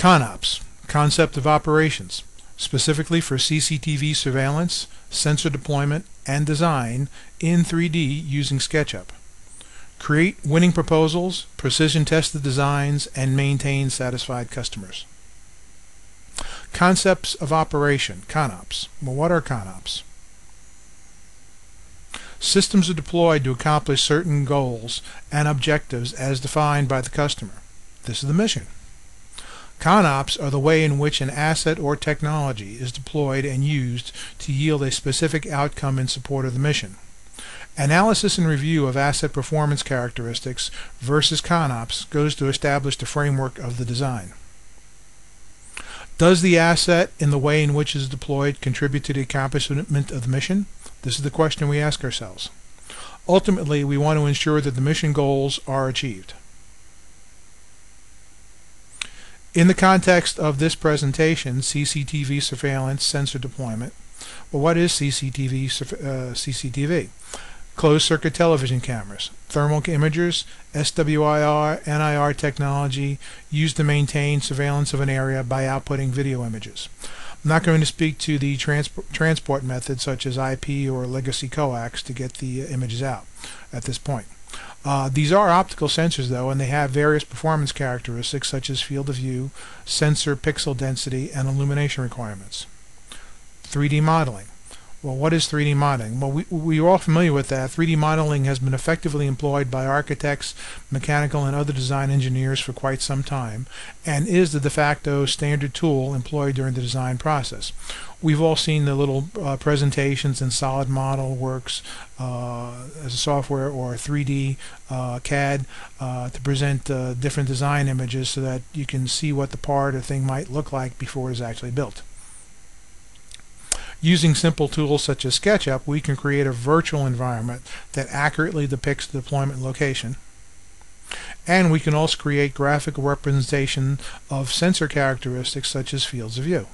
ConOps, concept of operations, specifically for CCTV surveillance, sensor deployment, and design in 3D using SketchUp. Create winning proposals, precision test the designs, and maintain satisfied customers. Concepts of operation, ConOps. Well, what are ConOps? Systems are deployed to accomplish certain goals and objectives as defined by the customer. This is the mission. ConOps are the way in which an asset or technology is deployed and used to yield a specific outcome in support of the mission. Analysis and review of asset performance characteristics versus ConOps goes to establish the framework of the design. Does the asset, in the way in which it is deployed, contribute to the accomplishment of the mission? This is the question we ask ourselves. Ultimately, we want to ensure that the mission goals are achieved. In the context of this presentation, CCTV surveillance sensor deployment, well, what is CCTV? Uh, CCTV? Closed circuit television cameras, thermal imagers, SWIR, NIR technology used to maintain surveillance of an area by outputting video images. I'm not going to speak to the transport methods such as IP or legacy coax to get the images out at this point. Uh, these are optical sensors though and they have various performance characteristics such as field of view, sensor pixel density, and illumination requirements. 3D modeling. Well, what is 3D modeling? Well, we, we're all familiar with that. 3D modeling has been effectively employed by architects, mechanical, and other design engineers for quite some time, and is the de facto standard tool employed during the design process. We've all seen the little uh, presentations in Solid Model Works uh, as a software or 3D uh, CAD uh, to present uh, different design images so that you can see what the part or thing might look like before it is actually built. Using simple tools such as SketchUp, we can create a virtual environment that accurately depicts the deployment location. And we can also create graphical representation of sensor characteristics such as fields of view.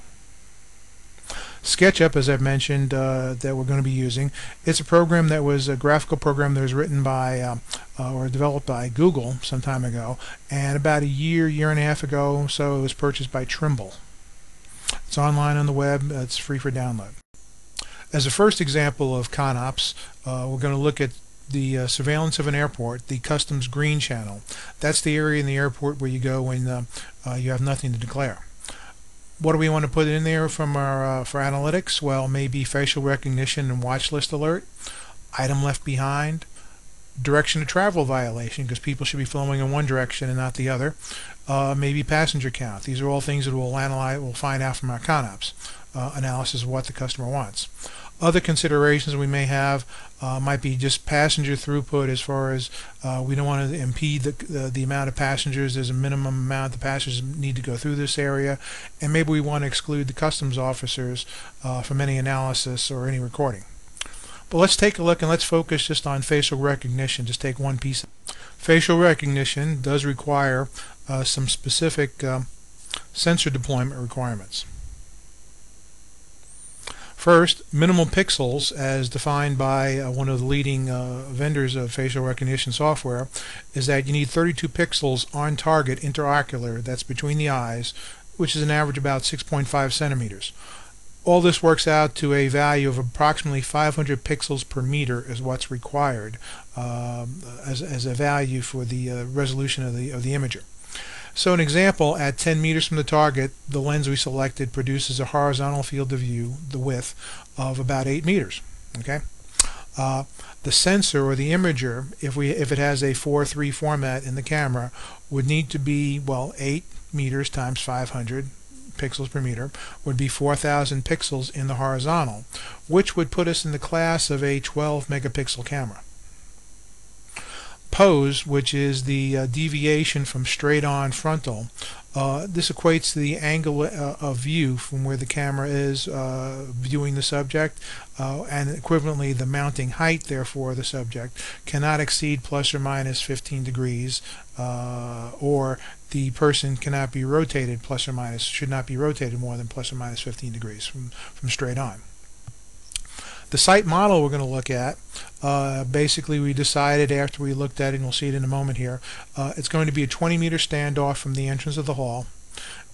SketchUp, as I've mentioned, uh, that we're going to be using, it's a program that was a graphical program that was written by uh, uh, or developed by Google some time ago, and about a year, year and a half ago, so it was purchased by Trimble. It's online on the web. It's free for download. As a first example of ConOps, uh, we're going to look at the uh, surveillance of an airport, the customs green channel. That's the area in the airport where you go when uh, uh you have nothing to declare. What do we want to put in there from our uh, for analytics? Well, maybe facial recognition and watch list alert, item left behind, direction of travel violation because people should be flowing in one direction and not the other. Uh, maybe passenger count. These are all things that we'll analyze, we'll find out from our ConOps uh, analysis of what the customer wants. Other considerations we may have uh, might be just passenger throughput as far as uh, we don't want to impede the, the, the, amount of passengers. There's a minimum amount the passengers need to go through this area. And maybe we want to exclude the customs officers uh, from any analysis or any recording. But let's take a look and let's focus just on facial recognition. Just take one piece. Facial recognition does require uh, some specific um, sensor deployment requirements. First, minimal pixels, as defined by uh, one of the leading uh, vendors of facial recognition software, is that you need 32 pixels on target interocular, that's between the eyes, which is an average about 6.5 centimeters. All this works out to a value of approximately 500 pixels per meter is what's required um, as, as a value for the uh, resolution of the, of the imager. So an example, at 10 meters from the target, the lens we selected produces a horizontal field of view, the width, of about 8 meters. Okay. Uh, the sensor or the imager, if we if it has a 4:3 format in the camera, would need to be well 8 meters times 500 pixels per meter would be 4,000 pixels in the horizontal, which would put us in the class of a 12 megapixel camera pose, which is the uh, deviation from straight on frontal. Uh, this equates to the angle uh, of view from where the camera is uh, viewing the subject, uh, and equivalently the mounting height, therefore, the subject cannot exceed plus or minus 15 degrees, or the person cannot be rotated plus or minus, should not be rotated more than plus or minus 15 degrees from, from straight on. The site model we're going to look at, uh, basically we decided after we looked at it, and we'll see it in a moment here, uh, it's going to be a 20 meter standoff from the entrance of the hall.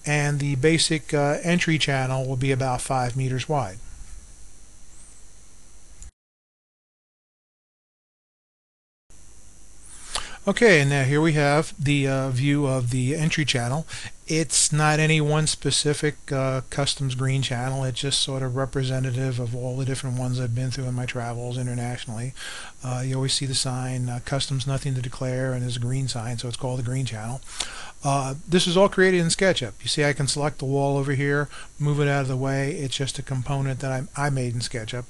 and the basic uh, entry channel will be about 5 meters wide. Okay, and now here we have the uh, view of the entry channel. It's not any one specific uh, customs green channel. It's just sort of representative of all the different ones I've been through in my travels internationally. Uh, you always see the sign, uh, customs nothing to declare, and there's a green sign, so it's called the green channel. Uh, this is all created in SketchUp. You see I can select the wall over here, move it out of the way. It's just a component that I, I made in SketchUp.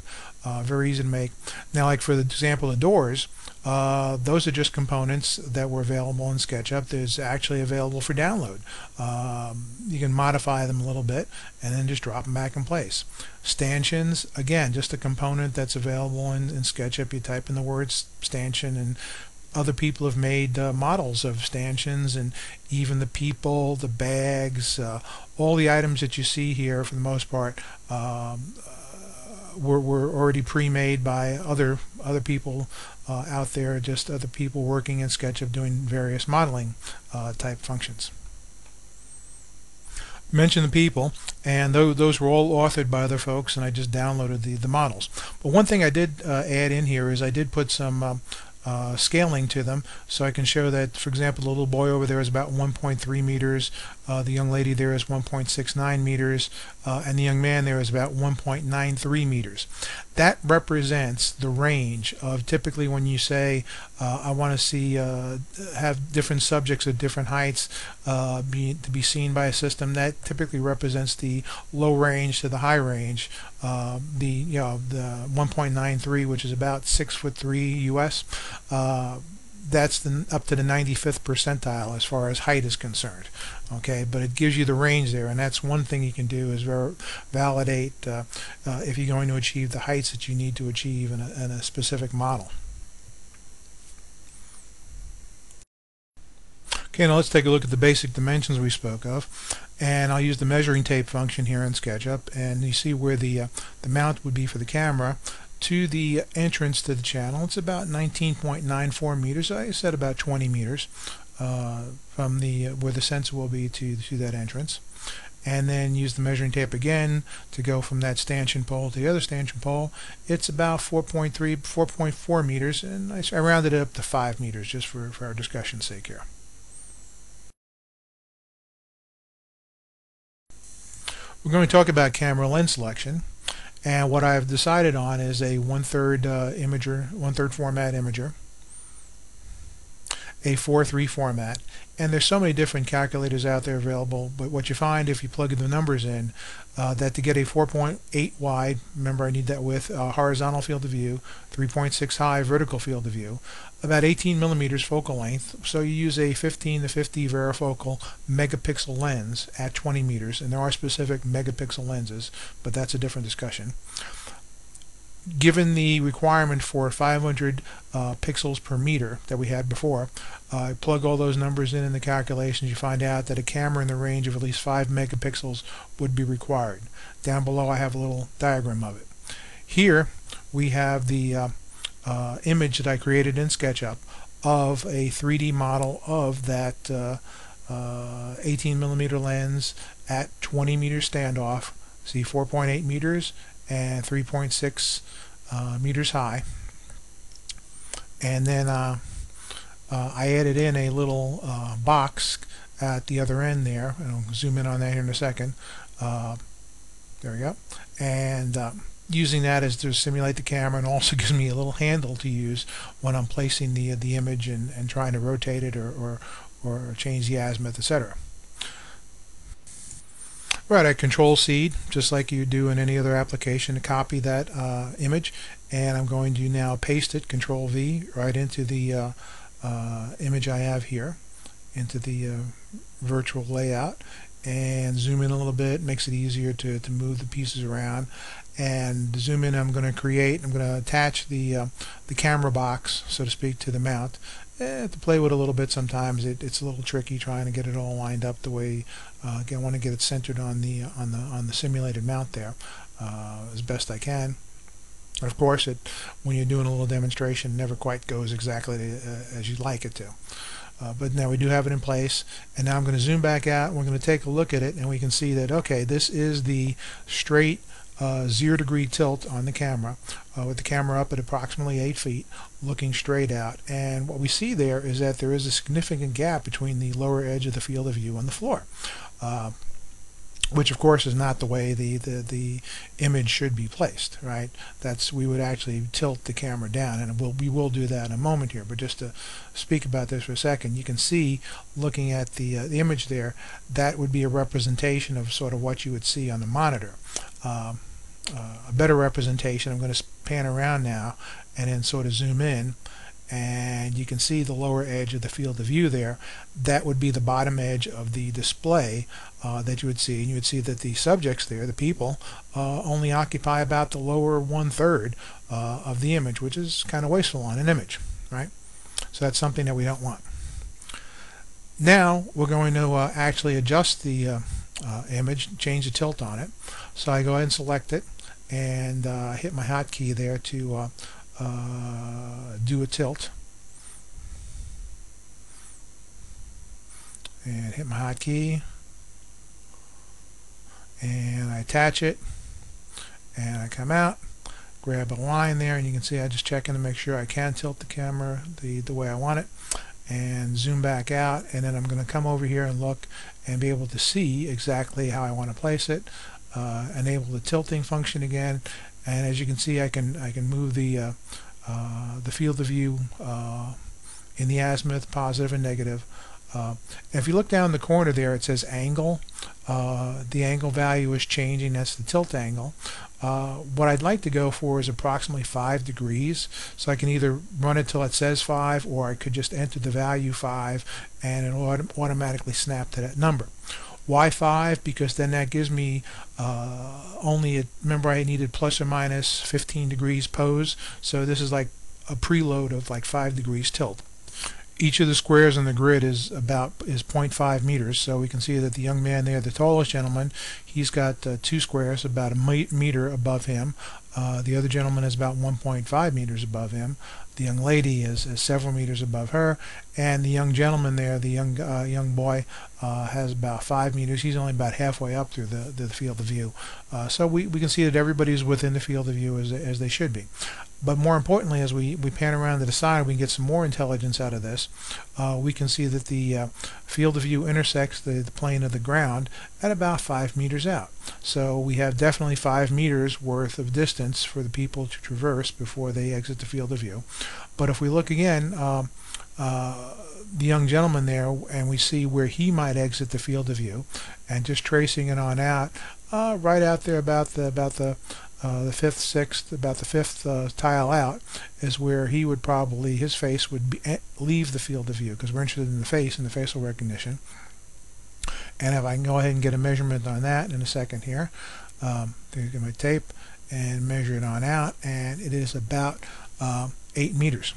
Uh, very easy to make. Now like for the example of doors, uh, those are just components that were available in SketchUp. There's actually available for download. Um, you can modify them a little bit and then just drop them back in place. Stanchions, again, just a component that's available in, in SketchUp. You type in the words stanchion and other people have made uh, models of stanchions and even the people, the bags, uh, all the items that you see here for the most part um, uh, were, were already pre-made by other other people uh, out there, just other people working in SketchUp doing various modeling uh, type functions. Mention the people, and those, those were all authored by other folks, and I just downloaded the, the models. But one thing I did uh, add in here is I did put some um, uh, scaling to them. So I can show that for example the little boy over there is about 1.3 meters the young lady there is 1.69 meters uh, and the young man there is about 1.93 meters. That represents the range of typically when you say uh, I want to see uh, have different subjects at different heights uh, be, to be seen by a system that typically represents the low range to the high range. Uh, the you know the 1.93 which is about six foot three US uh, that's the, up to the 95th percentile as far as height is concerned okay? But it gives you the range there and that's one thing you can do is validate uh, uh, if you're going to achieve the heights that you need to achieve in a, in a specific model. Okay now let's take a look at the basic dimensions we spoke of and I'll use the measuring tape function here in SketchUp and you see where the uh, the mount would be for the camera to the entrance to the channel. It's about 19.94 meters. I said about 20 meters uh, from the where the sensor will be to, to that entrance. And then use the measuring tape again to go from that stanchion pole to the other stanchion pole. It's about 4.3, 4.4 meters, and I, I rounded it up to 5 meters just for, for our discussion's sake here. We're going to talk about camera lens selection. And what I've decided on is a one-third uh, imager, one-third format imager, a 4-3 format. And there's so many different calculators out there available, but what you find if you plug the numbers in, uh, that to get a 4.8 wide, remember I need that with uh, horizontal field of view, 3.6 high vertical field of view, about 18 millimeters focal length. So you use a 15 to 50 varifocal megapixel lens at 20 meters, and there are specific megapixel lenses, but that's a different discussion. Given the requirement for 500 uh, pixels per meter that we had before, uh, plug all those numbers in in the calculations, you find out that a camera in the range of at least 5 megapixels would be required. Down below I have a little diagram of it. Here we have the uh, uh, image that I created in SketchUp of a 3D model of that uh, uh, 18 millimeter lens at 20 meter standoff. See 4.8 meters and 3.6 uh, meters high. And then uh, uh, I added in a little box at the other end there. I'll zoom in on that here in a second. there we go. And using that as to simulate the camera and also gives me a little handle to use when I'm placing the the image and, and trying to rotate it or, or, or change the azimuth, etc. Right, I control C just like you do in any other application to copy that uh, image. And I'm going to now paste it, control V, right into the uh, uh, image I have here, into the uh, virtual layout. And zoom in a little bit makes it easier to, to move the pieces around. And zoom in I'm going to create I'm going to attach the uh, the camera box so to speak to the mount. Eh, to play with a little bit sometimes it, it's a little tricky trying to get it all lined up the way uh, again I want to get it centered on the on the on the simulated mount there uh, as best I can. Of course it when you're doing a little demonstration it never quite goes exactly uh, as you'd like it to. Uh, but now we do have it in place and now I'm going to zoom back out and we're going to take a look at it and we can see that okay this is the straight uh, zero degree tilt on the camera uh, with the camera up at approximately 8 feet looking straight out. And what we see there is that there is a significant gap between the lower edge of the field of view and the floor uh, which of course is not the way the, the, the image should be placed, right? That's we would actually tilt the camera down, and we'll, we will do that in a moment here. But just to speak about this for a second, you can see looking at the uh, the image there, that would be a representation of sort of what you would see on the monitor. Um, uh, a better representation. I'm going to pan around now and then sort of zoom in and you can see the lower edge of the field of view there. That would be the bottom edge of the display uh, that you would see. And you would see that the subjects there the people uh, only occupy about the lower one-third uh, of the image which is kind of wasteful on an image right? So that's something that we don't want. Now we're going to uh, actually adjust the uh, uh, image change the tilt on it. So I go ahead and select it and hit my hotkey there to uh, do a tilt and hit my hotkey and I attach it and I come out grab a line there and you can see I just checking to make sure I can tilt the camera the, the way I want it and zoom back out and then I'm going to come over here and look and be able to see exactly how I want to place it uh, enable the tilting function again and as you can see I can I can move the uh, uh, the field of view uh, in the azimuth positive and negative. Uh, if you look down the corner there it says angle. Uh, the angle value is changing. That's the tilt angle. What I'd like to go for is approximately 5 degrees. So I can either run it till it says 5 or I could just enter the value 5 and it'll autom automatically snap to that number why 5? Because then that gives me uh, only, a, remember I needed plus or minus 15 degrees pose, so this is like a preload of like 5 degrees tilt. Each of the squares on the grid is about is 0.5 meters, so we can see that the young man there, the tallest gentleman, he's got uh, two squares about a meter above him. Uh, the other gentleman is about 1.5 meters above him. The young lady is, is several meters above her, and the young gentleman there, the young uh, young boy, uh, has about five meters. He's only about halfway up through the, the field of view. Uh, so we, we can see that everybody's within the field of view as, as they should be. But more importantly, as we, we pan around to the side, we can get some more intelligence out of this. Uh, we can see that the uh, field of view intersects the, the plane of the ground at about five meters out. So we have definitely five meters worth of distance for the people to traverse before they exit the field of view. But if we look again, um, uh, the young gentleman there and we see where he might exit the field of view and just tracing it on out uh, right out there about the about the uh, the fifth, sixth, about the fifth uh, tile out is where he would probably, his face would be, eh, leave the field of view because we're interested in the face and the facial recognition. And if I can go ahead and get a measurement on that in a second here, um, there's my tape and measure it on out, and it is about uh, 8 meters.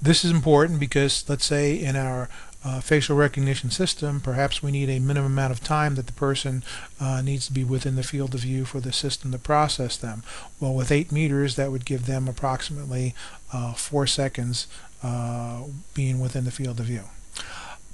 This is important because let's say in our uh, facial recognition system, perhaps we need a minimum amount of time that the person uh, needs to be within the field of view for the system to process them. Well, with 8 meters, that would give them approximately uh, 4 seconds uh, being within the field of view.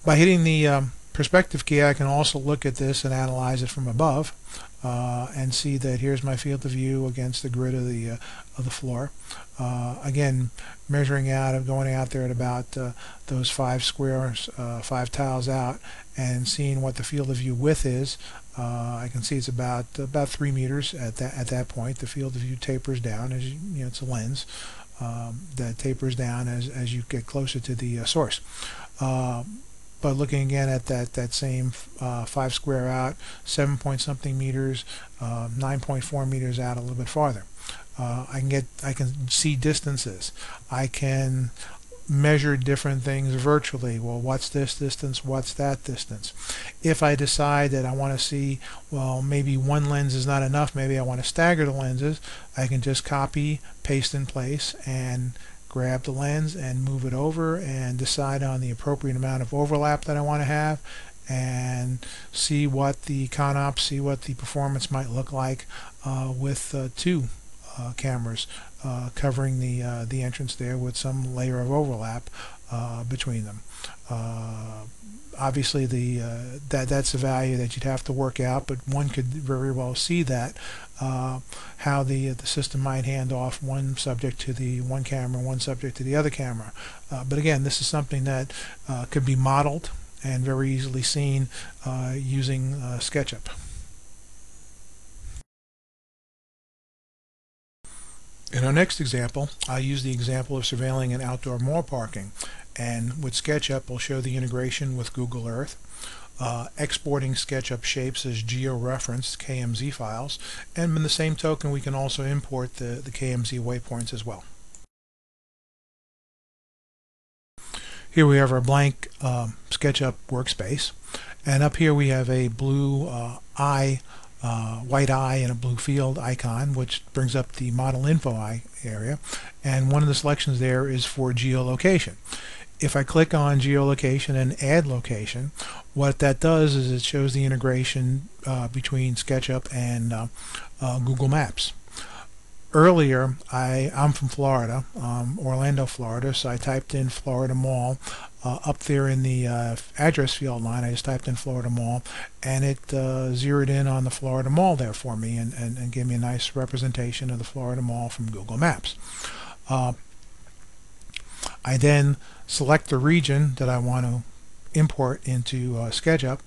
By hitting the um, perspective key, I can also look at this and analyze it from above uh, and see that here's my field of view against the grid of the uh, of the floor. Uh, again, measuring out of going out there at about uh, those five squares, uh, five tiles out, and seeing what the field of view width is. Uh, I can see it's about about three meters at that at that point. The field of view tapers down as you, you know it's a lens um, that tapers down as as you get closer to the source. But looking again at that that same uh, five square out, seven point something meters, uh, 9.4 meters out a little bit farther. Uh, I can get I can see distances. I can measure different things virtually. Well, what's this distance? What's that distance? If I decide that I want to see, well, maybe one lens is not enough, maybe I want to stagger the lenses, I can just copy, paste in place, and grab the lens and move it over and decide on the appropriate amount of overlap that I want to have and see what the ConOps, see what the performance might look like uh, with uh, two uh, cameras uh, covering the uh, the entrance there with some layer of overlap. uh, between them. Obviously, the that that's a value that you'd have to work out, but one could very well see that uh, how the the system might hand off one subject to the one camera, one subject to the other camera. Uh, but again, this is something that uh, could be modeled and very easily seen using SketchUp. In our next example, I use the example of surveilling an outdoor mall parking. And with SketchUp, we'll show the integration with Google Earth, uh, exporting SketchUp shapes as georeferenced KMZ files, and in the same token, we can also import the, the KMZ waypoints as well. Here we have our blank um, SketchUp workspace, and up here we have a blue uh, eye uh, white eye and a blue field icon, which brings up the model info area. And one of the selections there is for geolocation. If I click on geolocation and add location, what that does is it shows the integration uh, between SketchUp and uh, uh Google Maps earlier, I, I'm from Florida, um, Orlando, Florida, so I typed in Florida Mall. Uh, up there in the uh, address field line, I just typed in Florida Mall, and it uh, zeroed in on the Florida Mall there for me and, and, and, gave me a nice representation of the Florida Mall from Google Maps. I then select the region that I want to import into uh, SketchUp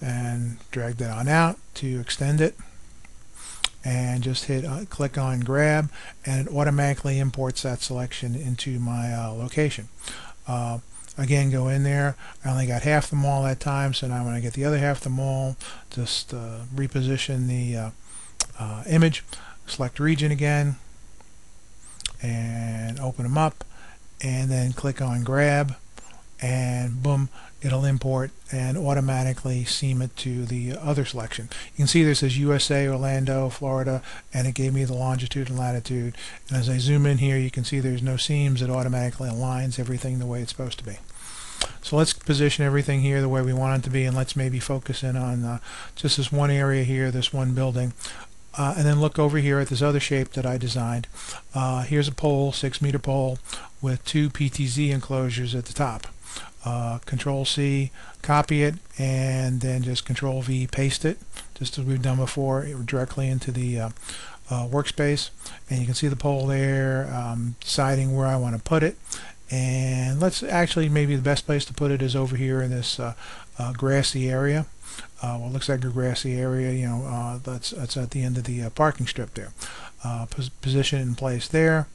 and drag that on out to extend it. And just hit uh, click on grab and it automatically imports that selection into my uh, location. Uh, again go in there. I only got half the mall that time so now when I get the other half of the mall just uh, reposition the uh, uh, image select region again and open them up and then click on grab and boom it'll import and automatically seam it to the other selection. You can see this says USA, Orlando, Florida, and it gave me the longitude and latitude. And as I zoom in here, you can see there's no seams. It automatically aligns everything the way it's supposed to be. So let's position everything here the way we want it to be, and let's maybe focus in on uh, just this one area here, this one building. Uh, and then look over here at this other shape that I designed. Uh, here's a pole, six meter pole, with two PTZ enclosures at the top. Uh, control C copy it and then just control V paste it just as we've done before directly into the uh, uh, workspace. And you can see the pole there um, deciding where I want to put it. And let's actually maybe the best place to put it is over here in this uh, grassy area uh, looks like a grassy area, you know, uh, that's, that's at the end of the uh, parking strip there. Uh, pos position in place there.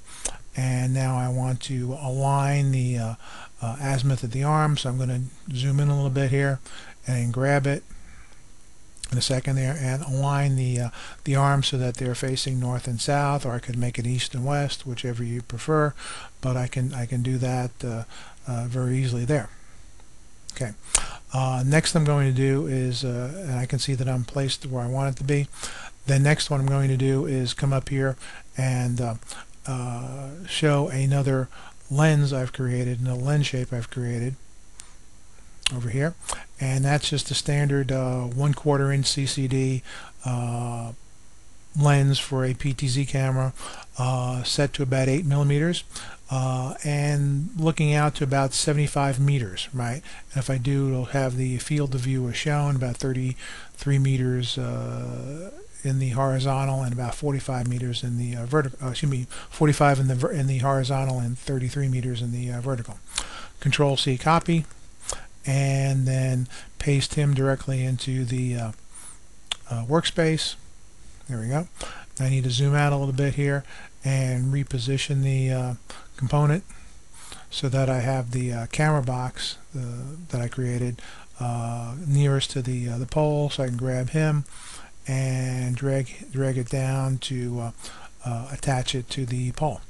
And now I want to align the azimuth of the arm. So I'm going to zoom in a little bit here and grab it in a second there and align the uh, the arms so that they're facing north and south or I could make it east and west whichever you prefer but I can I can do that uh, uh, very easily there okay. Uh, next I'm going to do is uh, and I can see that I'm placed where I want it to be. Then next what I'm going to do is come up here and uh, show another lens I've created and a lens shape I've created over here. And that's just a standard uh, one quarter inch CCD uh, lens for a PTZ camera uh, set to about 8 millimeters uh, and looking out to about 75 meters right and if I do it'll have the field of view as shown about 33 meters uh, in the horizontal and about 45 meters in the uh, vertical. Uh, excuse me, 45 in the in the horizontal and 33 meters in the uh, vertical. Control C copy, and then paste him directly into the workspace. There we go. I need to zoom out a little bit here and reposition the uh, component so that I have the camera box that I created nearest to the the pole, so I can grab him and drag drag it down to uh, uh, attach it to the pole.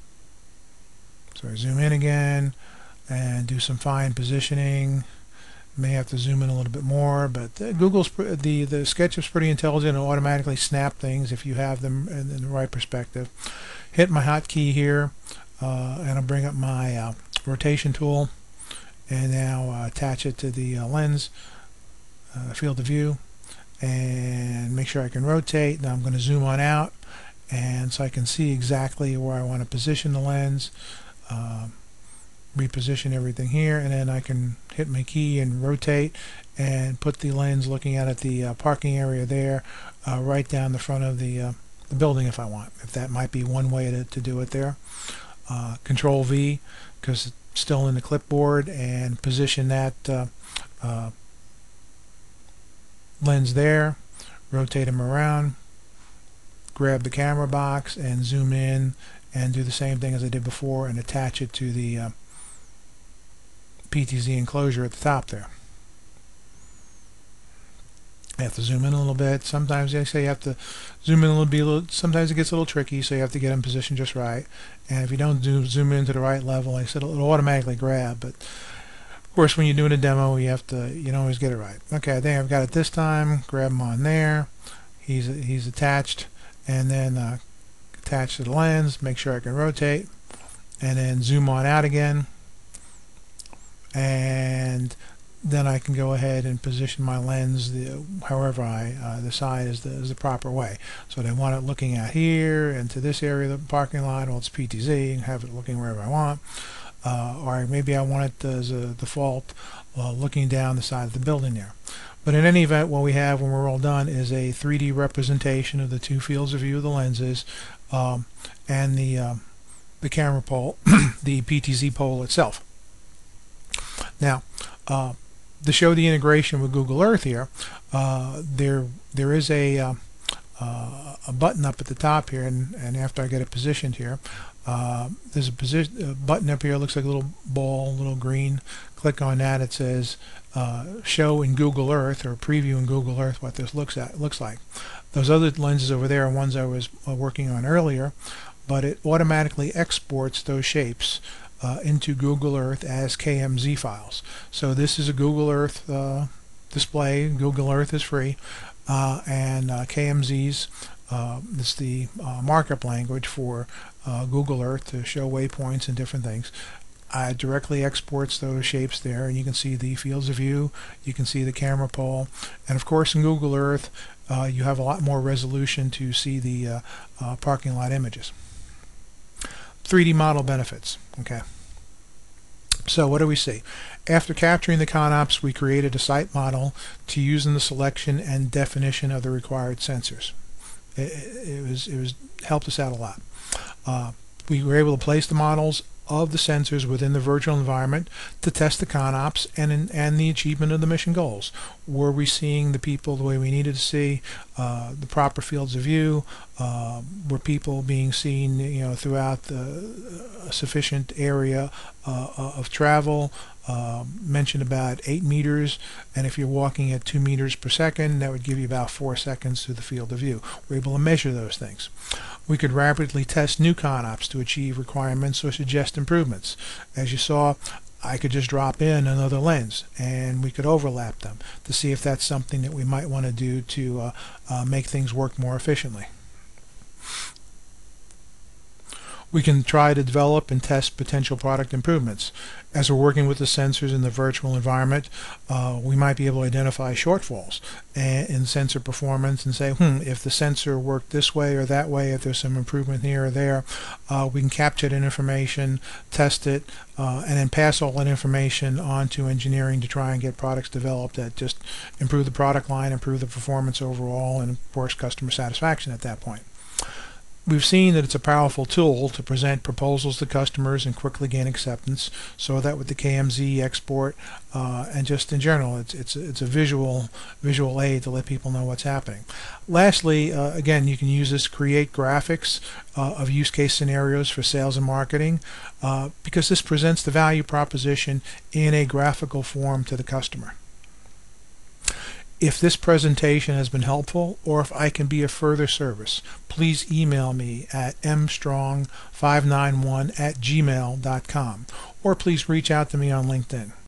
So I zoom in again and do some fine positioning. May have to zoom in a little bit more, but uh, Google's the the SketchUp's pretty intelligent and automatically snap things if you have them in, in the right perspective. Hit my hotkey here, uh, and I'll bring up my uh, rotation tool, and now uh, attach it to the lens field of view and make sure I can rotate. Now I'm going to zoom on out and so I can see exactly where I want to position the lens. Um, reposition everything here and then I can hit my key and rotate and put the lens looking out at the uh, parking area there uh, right down the front of the, uh, the building if I want if that might be one way to, to do it there. Uh, control V because it's still in the clipboard and position that uh, uh, lens there rotate them around grab the camera box and zoom in and do the same thing as I did before and attach it to the PTZ enclosure at the top there. You have to zoom in a little bit. Sometimes they say you have to zoom in a little bit. Sometimes it gets a little tricky, so you have to get in position just right. And if you don't zoom, zoom in to the right level, like I said it'll automatically grab. But of course, when you're doing a demo, you have to you don't always get it right. Okay, I think I've got it this time. Grab him on there. He's he's attached, and then uh, attach to the lens. Make sure I can rotate, and then zoom on out again and then I can go ahead and position my lens the, however I uh, decide is the, is the proper way. So I want it looking out here into this area of the parking lot, well it's PTZ, and have it looking wherever I want. Uh, or maybe I want it as a default uh, looking down the side of the building there. But in any event, what we have when we're all done is a 3D representation of the two fields of view of the lenses um, and the, uh, the camera pole, the PTZ pole itself. Now, uh, to show the integration with Google Earth here, uh, there there is a uh, uh, a button up at the top here, and, and after I get it positioned here, uh, there's a position a button up here. Looks like a little ball, a little green. Click on that. It says show in Google Earth or preview in Google Earth what this looks at looks like. Those other lenses over there are ones I was working on earlier, but it automatically exports those shapes uh, into Google Earth as KMZ files. So this is a Google Earth uh, display. Google Earth is free, uh, and uh, KMZ's uh, is the uh, markup language for Google Earth to show waypoints and different things. it directly exports those shapes there, and you can see the fields of view. You can see the camera pole, and of course in Google Earth, you have a lot more resolution to see the parking lot images. 3D model benefits. Okay. So what do we see? After capturing the ConOps, we created a site model to use in the selection and definition of the required sensors. It, it was it was helped us out a lot. Uh, we were able to place the models of the sensors within the virtual environment to test the ConOps and in, and the achievement of the mission goals. Were we seeing the people the way we needed to see, uh, the proper fields of view? Uh, were people being seen, you know, throughout the uh, sufficient area uh, of travel? Uh, mentioned about 8 meters and if you're walking at 2 meters per second that would give you about 4 seconds to the field of view. We're able to measure those things. We could rapidly test new ConOps to achieve requirements or suggest improvements. As you saw, I could just drop in another lens and we could overlap them to see if that's something that we might want to do to uh, uh, make things work more efficiently. We can try to develop and test potential product improvements. As we're working with the sensors in the virtual environment, uh, we might be able to identify shortfalls in sensor performance and say, hmm, if the sensor worked this way or that way, if there's some improvement here or there, uh, we can capture that information, test it, uh, and then pass all that information on to engineering to try and get products developed that just improve the product line, improve the performance overall, and of course customer satisfaction at that point. We've seen that it's a powerful tool to present proposals to customers and quickly gain acceptance. So that with the KMZ export uh, and just in general, it's it's it's a visual visual aid to let people know what's happening. Lastly, uh, again, you can use this to create graphics uh, of use case scenarios for sales and marketing uh, because this presents the value proposition in a graphical form to the customer if this presentation has been helpful or if I can be of further service, please email me at mstrong591 at gmail.com or please reach out to me on LinkedIn.